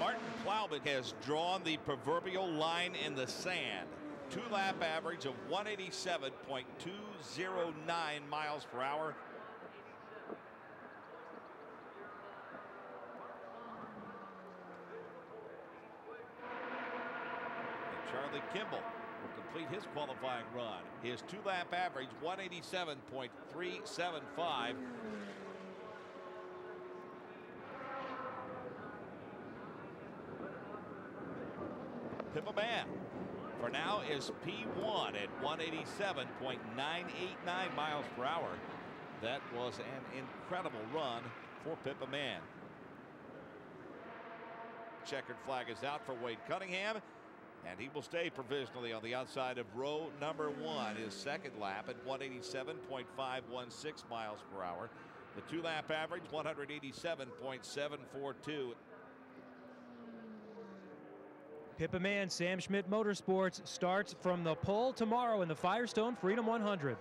Martin Plowman has drawn the proverbial line in the sand. Two lap average of 187.209 miles per hour. And Charlie Kimball will complete his qualifying run. His two lap average 187.375. Pippa for now is P1 at 187.989 miles per hour. That was an incredible run for Pippa. Checkered flag is out for Wade Cunningham, and he will stay provisionally on the outside of row number one. His second lap at 187.516 miles per hour. The two lap average 187.742. Pippa Mann, Sam Schmidt Motorsports starts from the pole tomorrow in the Firestone Freedom 100.